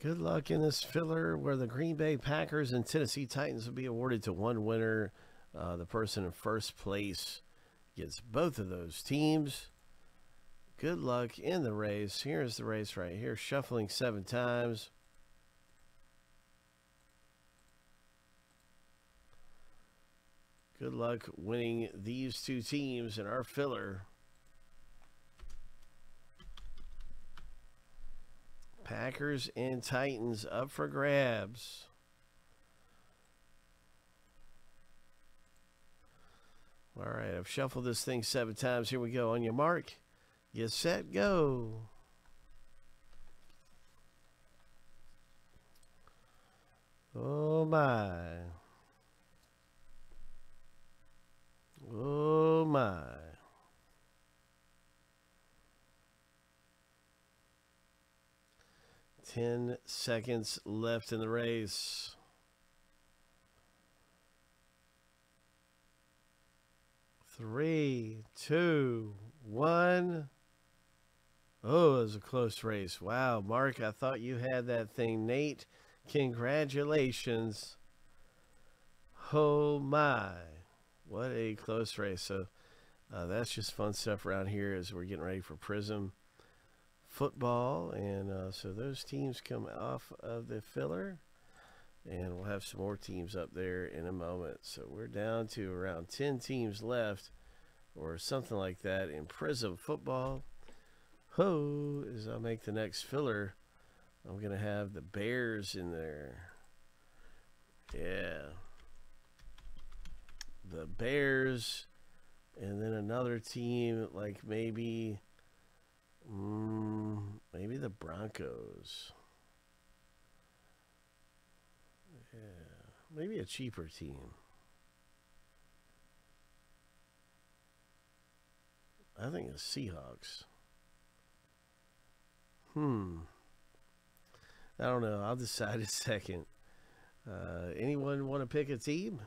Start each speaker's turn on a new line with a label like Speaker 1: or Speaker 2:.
Speaker 1: Good luck in this filler where the Green Bay Packers and Tennessee Titans will be awarded to one winner. Uh, the person in first place gets both of those teams. Good luck in the race. Here's the race right here, shuffling seven times. Good luck winning these two teams in our filler. Packers and Titans up for grabs. All right, I've shuffled this thing seven times. Here we go. On your mark, get set, go. Oh my. Oh my. Ten seconds left in the race. Three, two, one. Oh, it was a close race. Wow, Mark, I thought you had that thing. Nate, congratulations. Oh my. What a close race. So uh, that's just fun stuff around here as we're getting ready for Prizm football. And uh, so those teams come off of the filler. And we'll have some more teams up there in a moment. So we're down to around 10 teams left or something like that in Prizm football. Ho, as I make the next filler, I'm going to have the Bears in there. Yeah. The Bears. And then another team like maybe, mm, maybe the Broncos. Yeah, maybe a cheaper team. I think the Seahawks. Hmm. I don't know. I'll decide in a second. Uh, anyone want to pick a team?